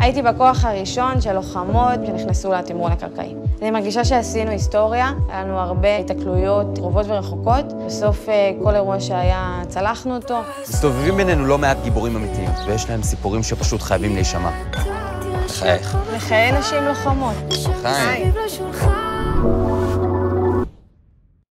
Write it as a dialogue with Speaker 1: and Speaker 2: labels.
Speaker 1: הייתי בכוח הראשון של לוחמות שנכנסו לתמרון הקרקעי. אני מרגישה שעשינו היסטוריה, היה לנו הרבה התקלויות קרובות ורחוקות. בסוף אה, כל אירוע שהיה, צלחנו אותו.
Speaker 2: מסתובבים בינינו לא מעט גיבורים אמיתיים, ויש להם סיפורים שפשוט חייבים להישמע. לחייך.
Speaker 1: לחיי נשים לוחמות.
Speaker 2: חיים.